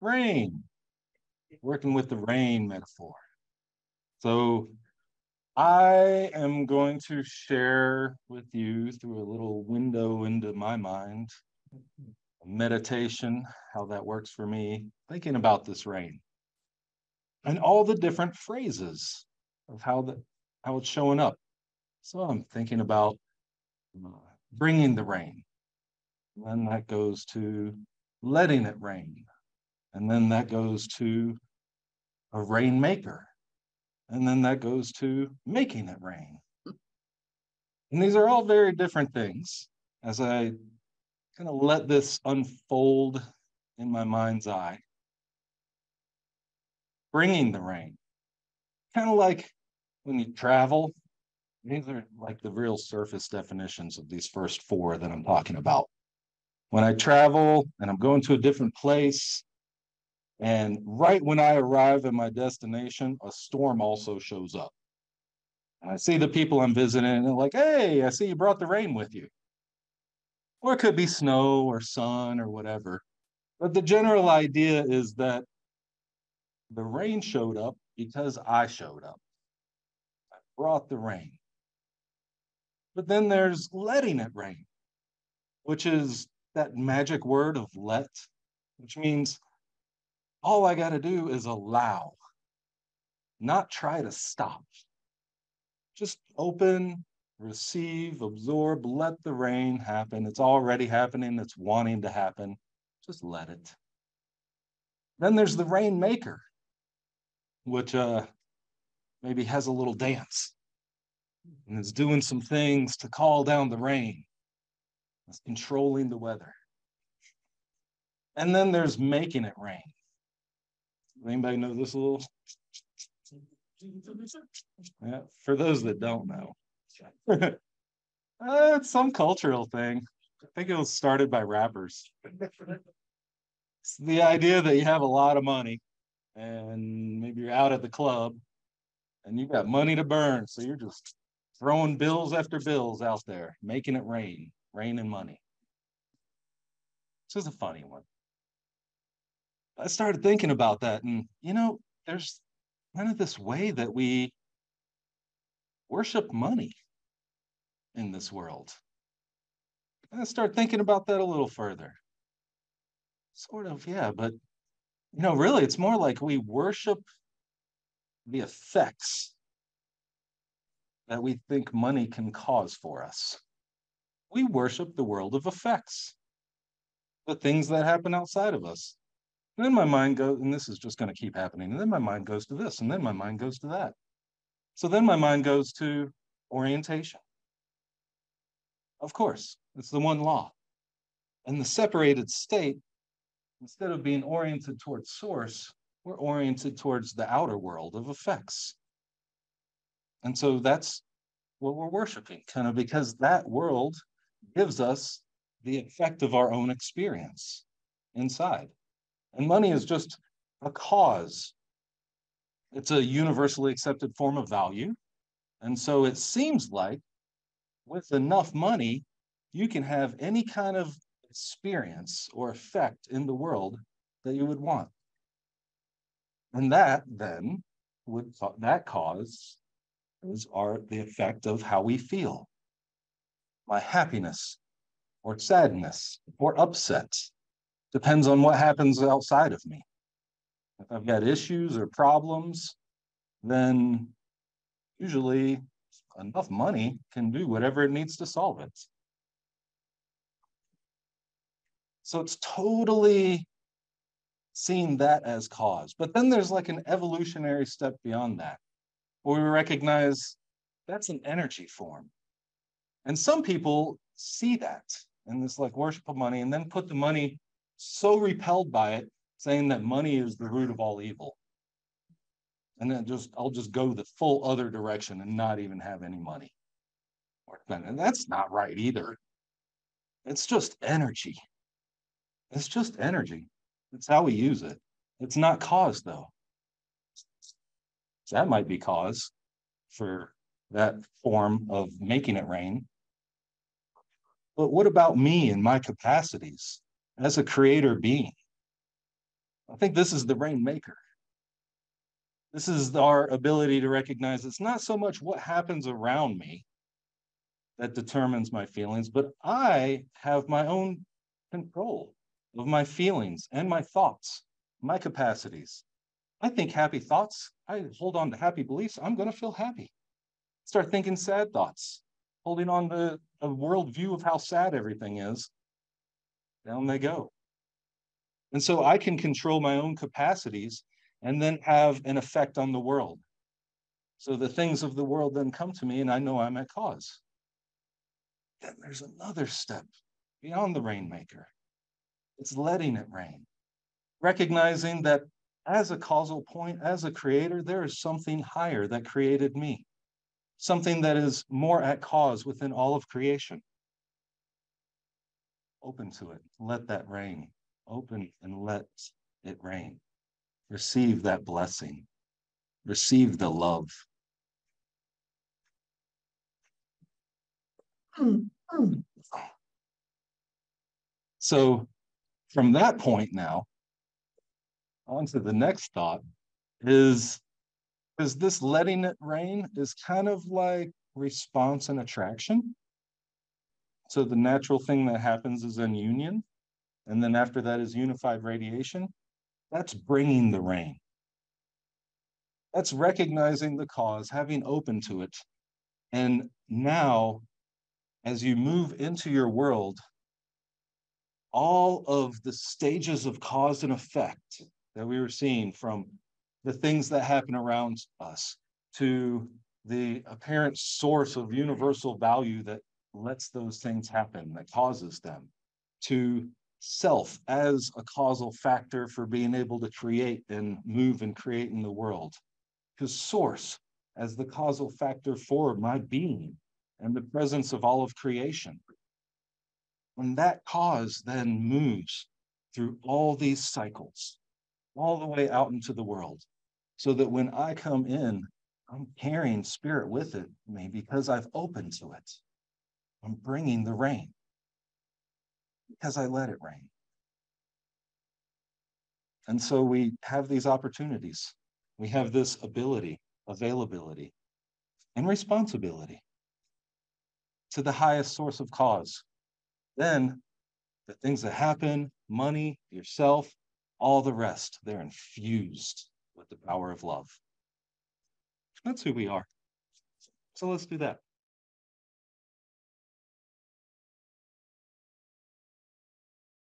rain, working with the rain metaphor. So I am going to share with you through a little window into my mind, meditation, how that works for me, thinking about this rain and all the different phrases of how the how it's showing up. So I'm thinking about uh, bringing the rain. And then that goes to letting it rain. And then that goes to a rainmaker. And then that goes to making it rain. And these are all very different things as I kind of let this unfold in my mind's eye. Bringing the rain. Kind of like when you travel, these are like the real surface definitions of these first four that I'm talking about. When I travel and I'm going to a different place, and right when I arrive at my destination, a storm also shows up. And I see the people I'm visiting, and they're like, hey, I see you brought the rain with you. Or it could be snow or sun or whatever. But the general idea is that the rain showed up because I showed up. I brought the rain. But then there's letting it rain, which is that magic word of let, which means all I got to do is allow, not try to stop. Just open, receive, absorb, let the rain happen. It's already happening, it's wanting to happen. Just let it. Then there's the rainmaker, which uh, maybe has a little dance and is doing some things to call down the rain. It's controlling the weather. And then there's making it rain. Anybody know this little? Yeah, for those that don't know, uh, it's some cultural thing. I think it was started by rappers. It's the idea that you have a lot of money and maybe you're out at the club and you've got money to burn. So you're just throwing bills after bills out there, making it rain, rain and money. This is a funny one. I started thinking about that, and you know, there's kind of this way that we worship money in this world. And I start thinking about that a little further. Sort of, yeah, but you know, really, it's more like we worship the effects that we think money can cause for us. We worship the world of effects, the things that happen outside of us. And then my mind goes, and this is just going to keep happening. And then my mind goes to this, and then my mind goes to that. So then my mind goes to orientation. Of course, it's the one law. And the separated state, instead of being oriented towards source, we're oriented towards the outer world of effects. And so that's what we're worshiping, kind of because that world gives us the effect of our own experience inside. And money is just a cause. It's a universally accepted form of value. And so it seems like with enough money, you can have any kind of experience or effect in the world that you would want. And that then would that cause is are the effect of how we feel. My happiness or sadness or upset depends on what happens outside of me. If I've got issues or problems, then usually enough money can do whatever it needs to solve it. So it's totally seeing that as cause. But then there's like an evolutionary step beyond that where we recognize that's an energy form. And some people see that in this like worship of money and then put the money so repelled by it, saying that money is the root of all evil. And then just I'll just go the full other direction and not even have any money. And that's not right either. It's just energy. It's just energy. It's how we use it. It's not cause though. So that might be cause for that form of making it rain. But what about me and my capacities as a creator being? I think this is the rainmaker. This is our ability to recognize it's not so much what happens around me that determines my feelings, but I have my own control of my feelings and my thoughts, my capacities. I think happy thoughts. I hold on to happy beliefs. I'm going to feel happy. Start thinking sad thoughts, holding on to a worldview of how sad everything is. Down they go. And so I can control my own capacities and then have an effect on the world. So the things of the world then come to me and I know I'm at cause. Then there's another step beyond the rainmaker. It's letting it rain, recognizing that as a causal point, as a creator, there is something higher that created me, something that is more at cause within all of creation. Open to it, let that rain. Open and let it rain. Receive that blessing, receive the love. So, from that point now, on to the next thought is is this letting it rain is kind of like response and attraction. So the natural thing that happens is in union, and then after that is unified radiation. That's bringing the rain. That's recognizing the cause, having open to it. And now, as you move into your world, all of the stages of cause and effect that we were seeing from the things that happen around us to the apparent source of universal value that lets those things happen, that causes them, to self as a causal factor for being able to create and move and create in the world, to source as the causal factor for my being and the presence of all of creation. When that cause then moves through all these cycles, all the way out into the world. So that when I come in, I'm carrying spirit with it, me because I've opened to it. I'm bringing the rain because I let it rain. And so we have these opportunities. We have this ability, availability, and responsibility to the highest source of cause. Then the things that happen, money, yourself, all the rest, they're infused with the power of love. That's who we are. So let's do that.